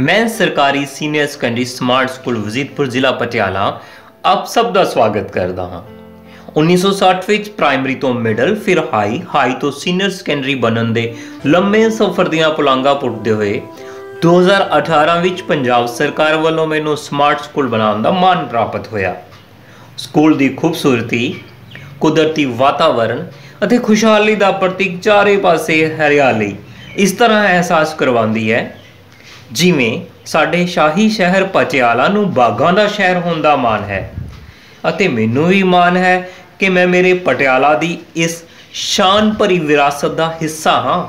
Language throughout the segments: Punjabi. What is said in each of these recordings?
ਮੈਂ ਸਰਕਾਰੀ senior secondary smart school Wazidpur ਜ਼ਿਲ੍ਹਾ ਪਟਿਆਲਾ ਆਪ ਸਭ ਦਾ ਸਵਾਗਤ ਕਰਦਾ ਹਾਂ। 1960 ਵਿੱਚ ਪ੍ਰਾਇਮਰੀ ਤੋਂ ਮਿਡਲ, ਫਿਰ ਹਾਈ ਹਾਈ ਤੋਂ ਸੀਨੀਅਰ ਸੈਕੰਡਰੀ ਬਣਨ ਦੇ ਲੰਮੇ ਸਫ਼ਰ ਦੀਆਂ ਪੁਲਾਂਘਾਂ ਪੁੱਟਦੇ ਹੋਏ 2018 ਵਿੱਚ ਪੰਜਾਬ ਸਰਕਾਰ ਵੱਲੋਂ ਮੈਨੂੰ ਸਮਾਰਟ ਸਕੂਲ ਬਣਾਉਣ ਦਾ ਮਾਣ ਪ੍ਰਾਪਤ ਹੋਇਆ। ਸਕੂਲ ਦੀ ਖੂਬਸੂਰਤੀ, ਕੁਦਰਤੀ ਵਾਤਾਵਰਣ ਅਤੇ ਖੁਸ਼ਹਾਲੀ ਦਾ ਪ੍ਰਤੀਕ ਚਾਰੇ ਪਾਸੇ ਹਰਿਆਲੀ ਇਸ ਤਰ੍ਹਾਂ ਅਹਿਸਾਸ ਕਰਵਾਉਂਦੀ ਹੈ ਜਿਵੇਂ ਸਾਡੇ ਸ਼ਾਹੀ ਸ਼ਹਿਰ ਪਟਿਆਲਾ ਨੂੰ ਬਾਗਾਂ ਦਾ ਸ਼ਹਿਰ ਹੋਣ ਦਾ ਮਾਣ ਹੈ ਅਤੇ ਮੈਨੂੰ ਵੀ ਮਾਣ ਹੈ ਕਿ ਮੈਂ ਮੇਰੇ ਪਟਿਆਲਾ ਦੀ ਇਸ ਸ਼ਾਨ ਭਰੀ ਵਿਰਾਸਤ ਦਾ ਹਿੱਸਾ ਹਾਂ।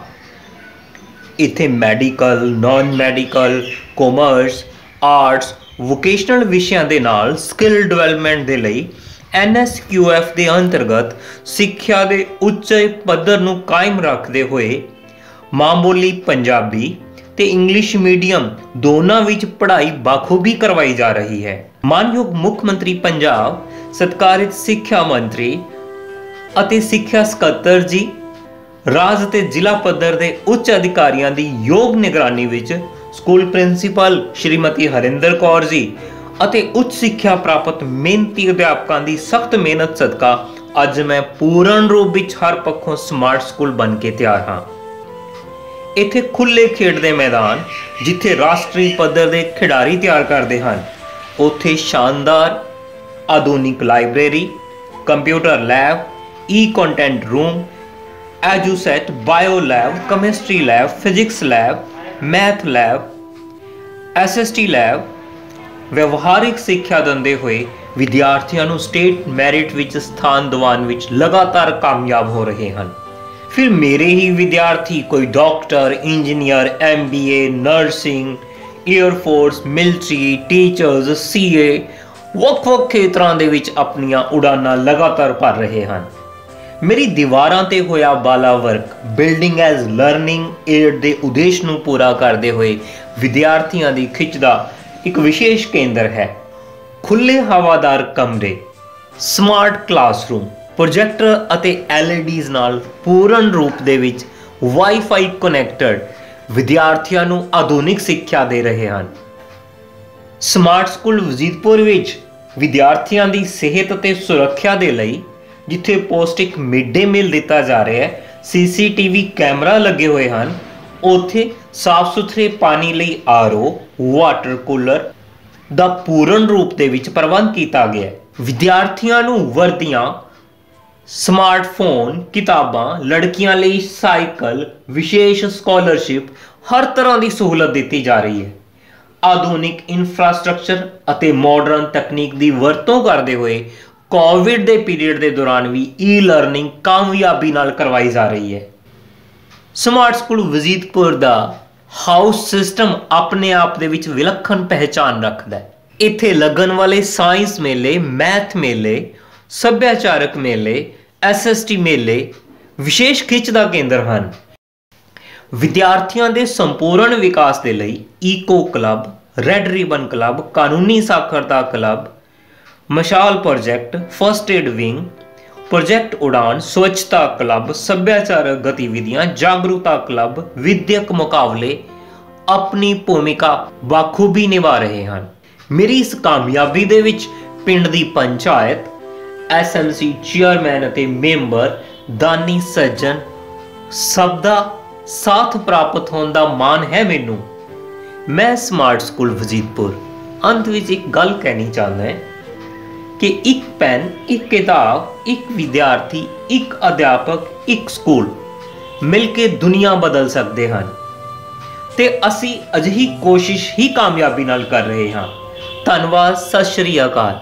ਇੱਥੇ medical non medical commerce arts vocational ਵਿਸ਼ਿਆਂ ਦੇ ਨਾਲ ਸਕਿੱਲ ਡਿਵੈਲਪਮੈਂਟ ਦੇ ਲਈ NSQF ਦੇ ਅੰਤਰਗਤ ਸਿੱਖਿਆ ਦੇ ਉੱਚ ਪੱਧਰ ਨੂੰ ਕਾਇਮ ਰੱਖਦੇ ਹੋਏ ਮਾਂ ਬੋਲੀ ਪੰਜਾਬੀ ਤੇ ਇੰਗਲਿਸ਼ ਮੀਡੀਅਮ ਦੋਨਾਂ ਵਿੱਚ ਪੜ੍ਹਾਈ ਬਾਖੂਬੀ ਕਰਵਾਈ ਜਾ ਰਹੀ ਹੈ। ਮਾਨਯੋਗ ਮੁੱਖ ਮੰਤਰੀ ਪੰਜਾਬ, ਸਤਕਾਰਿਤ ਸਿੱਖਿਆ ਮੰਤਰੀ ਅਤੇ ਸਿੱਖਿਆ ਸਕੱਤਰ ਜੀ, ਰਾਜ ਤੇ ਜ਼ਿਲ੍ਹਾ ਪੱਧਰ ਦੇ ਉੱਚ ਅਧਿਕਾਰੀਆਂ ਦੀ ਯੋਗ ਨਿਗਰਾਨੀ ਵਿੱਚ ਸਕੂਲ ਪ੍ਰਿੰਸੀਪਲ ਸ਼੍ਰੀਮਤੀ ਹਰਿੰਦਰ ਕੌਰ ਜੀ ਅਤੇ ਉੱਚ ਸਿੱਖਿਆ ਪ੍ਰਾਪਤ ਮਿਹਨਤੀ ਅਧਿਆਪਕਾਂ ਦੀ ਸਖਤ ਮਿਹਨਤ ਸਦਕਾ ਅੱਜ ਮੈਂ ਪੂਰਨ ਰੂਪ ਵਿੱਚ ਹਰ ਪੱਖੋਂ ਸਮਾਰਟ ਸਕੂਲ ਬਣ ਕੇ ਤਿਆਰ ਹਾਂ। ਇੱਥੇ ਖੁੱਲੇ ਖੇਡ ਦੇ ਮੈਦਾਨ, ਜਿੱਥੇ ਰਾਸ਼ਟਰੀ ਪੱਧਰ ਦੇ ਖਿਡਾਰੀ ਤਿਆਰ ਕਰਦੇ ਹਨ। ਉੱਥੇ ਸ਼ਾਨਦਾਰ ਆਧੁਨਿਕ library, computer lab E content room EDUSAT, bio lab, chemistry lab, physics lab, math lab SST lab, ਵਿਵਹਾਰਿਕ ਸਿੱਖਿਆ ਦਿੰਦੇ ਹੋਏ ਵਿਦਿਆਰਥੀਆਂ ਨੂੰ ਸਟੇਟ ਮੈਰਿਟ ਵਿੱਚ ਸਥਾਨ ਦਿਵਾਉਣ ਵਿੱਚ ਲਗਾਤਾਰ ਕਾਮਯਾਬ ਹੋ ਰਹੇ ਹਨ। ਫਿਰ ਮੇਰੇ ਹੀ ਵਿਦਿਆਰਥੀ ਕੋਈ doctor, engineer MBA nursing air force military teachers CA ਵੱਖ-ਵੱਖ ਖੇਤਰਾਂ ਦੇ ਵਿੱਚ ਆਪਣੀਆਂ ਉਡਾਨਾਂ ਲਗਾਤਾਰ ਭਰ ਰਹੇ ਹਨ। ਮੇਰੀ ਦੀਵਾਰਾਂ ਤੇ ਹੋਇਆ BALA work building as learning aid ਦੇ ਉਦੇਸ਼ ਨੂੰ ਪੂਰਾ ਕਰਦੇ ਹੋਏ ਵਿਦਿਆਰਥੀਆਂ ਦੀ ਖਿੱਚ ਦਾ ਇੱਕ ਵਿਸ਼ੇਸ਼ ਕੇਂਦਰ ਹੈ। ਖੁੱਲੇ ਹਵਾਦਾਰ ਕਮਰੇ ਸਮਾਰਟ ਕਲਾਸਰੂਮ ਪ੍ਰੋਜੈਕਟਰ ਅਤੇ LEDs ਨਾਲ ਪੂਰਨ ਰੂਪ ਦੇ ਵਿੱਚ ਵਾਈਫਾਈ ਕਨੈਕਟਡ ਵਿਦਿਆਰਥੀਆਂ ਨੂੰ ਆਧੁਨਿਕ ਸਿੱਖਿਆ ਦੇ ਰਹੇ ਹਨ। ਸਮਾਰਟ ਸਕੂਲ ਵਜ਼ੀਦਪੁਰ ਵਿੱਚ ਵਿਦਿਆਰਥੀਆਂ ਦੀ ਸਿਹਤ ਅਤੇ ਸੁਰੱਖਿਆ ਦੇ ਲਈ, ਜਿੱਥੇ ਪੌਸ਼ਟਿਕ ਮਿਡ ਡੇ ਮੀਲ ਦਿੱਤਾ ਜਾ ਰਿਹਾ ਹੈ, ਸੀਸੀਟੀਵੀ ਕੈਮਰਾ ਲੱਗੇ ਹੋਏ ਹਨ। ਉੱਥੇ ਸਾਫ਼ ਸੁਥਰੇ ਪਾਣੀ ਲਈ ਆਰਓ ਵਾਟਰ ਕੂਲਰ ਦਾ ਪੂਰਨ ਰੂਪ ਦੇ ਵਿੱਚ ਪ੍ਰਬੰਧ ਕੀਤਾ ਗਿਆ ਹੈ। ਵਿਦਿਆਰਥੀਆਂ ਨੂੰ ਵਰਦੀਆਂ ਸਮਾਰਟਫੋਨ, ਕਿਤਾਬਾਂ, ਲੜਕੀਆਂ ਲਈ ਸਾਈਕਲ, ਵਿਸ਼ੇਸ਼ ਸਕਾਲਰਸ਼ਿਪ, ਹਰ ਤਰ੍ਹਾਂ ਦੀ ਸਹੂਲਤ ਦਿੱਤੀ ਜਾ ਰਹੀ ਹੈ। ਆਧੁਨਿਕ ਇਨਫਰਾਸਟ੍ਰਕਚਰ ਅਤੇ ਮਾਡਰਨ ਤਕਨੀਕ ਦੀ ਵਰਤੋਂ ਕਰਦੇ ਹੋਏ ਕੋਵਿਡ ਦੇ ਪੀਰੀਅਡ ਦੇ ਦੌਰਾਨ ਵੀ ਈ ਲਰਨਿੰਗ ਕਾਮਯਾਬੀ ਨਾਲ ਕਰਵਾਈ ਜਾ ਰਹੀ ਹੈ। ਸਮਾਰਟ ਸਕੂਲ ਵਜ਼ੀਦਪੁਰ ਦਾ ਹਾਊਸ ਸਿਸਟਮ ਆਪਣੇ ਆਪ ਦੇ ਵਿੱਚ ਵਿਲੱਖਣ ਪਹਿਚਾਨ ਰੱਖਦਾ ਹੈ। ਇੱਥੇ ਲੱਗਣ ਵਾਲੇ ਸਾਇੰਸ ਮੇਲੇ ਮੈਥ ਮੇਲੇ, ਸੱਭਿਆਚਾਰਕ ਮੇਲੇ ਐਸਐਸਟੀ ਮੇਲੇ ਵਿਸ਼ੇਸ਼ ਖਿੱਚ ਦਾ ਕੇਂਦਰ ਹਨ। ਵਿਦਿਆਰਥੀਆਂ ਦੇ ਸੰਪੂਰਨ ਵਿਕਾਸ ਦੇ ਲਈ eco club, red ribbon club, ਕਾਨੂੰਨੀ ਸਾਖਰਤਾ club, Mashaal project first aid wing, project Udaan, ਸਵੱਛਤਾ ਕਲੱਬ ਸੱਭਿਆਚਾਰਕ ਗਤੀਵਿਧੀਆਂ, ਜਾਗਰੂਕਤਾ ਕਲੱਬ, ਵਿਦਿਅਕ ਮੁਕਾਬਲੇ ਆਪਣੀ ਭੂਮਿਕਾ ਬਾਖੂਬੀ ਨਿਭਾ ਰਹੇ ਹਨ। ਮੇਰੀ ਇਸ ਕਾਮਯਾਬੀ ਦੇ ਵਿੱਚ ਪਿੰਡ ਦੀ ਪੰਚਾਇਤ ਐਸਐਮਸੀ ਚੇਅਰਮੈਨ ਅਤੇ ਮੈਂਬਰ ਦਾਨੀ ਸੱਜਣ ਸਭ ਦਾ ਸਾਥ ਪ੍ਰਾਪਤ ਹੋਣ ਦਾ ਮਾਣ ਹੈ ਮੈਨੂੰ। ਮੈਂ ਸਮਾਰਟ ਸਕੂਲ ਵਜ਼ੀਦਪੁਰ ਅੰਤ ਵਿੱਚ ਇੱਕ ਗੱਲ ਕਹਿਣੀ ਚਾਹੁੰਦਾ ਹਾਂ ਕਿ ਇੱਕ ਪੈਨ ਇੱਕ ਕਿਤਾਬ, ਇੱਕ ਵਿਦਿਆਰਥੀ, ਇੱਕ ਅਧਿਆਪਕ, ਇੱਕ ਸਕੂਲ ਮਿਲ ਕੇ ਦੁਨੀਆ ਬਦਲ ਸਕਦੇ ਹਨ। ਤੇ ਅਸੀਂ ਅਜਿਹੀ ਕੋਸ਼ਿਸ਼ ਹੀ ਕਾਮਯਾਬੀ ਨਾਲ ਕਰ ਰਹੇ ਹਾਂ। ਧੰਨਵਾਦ, ਸਤਿ ਸ਼੍ਰੀ ਅਕਾਲ।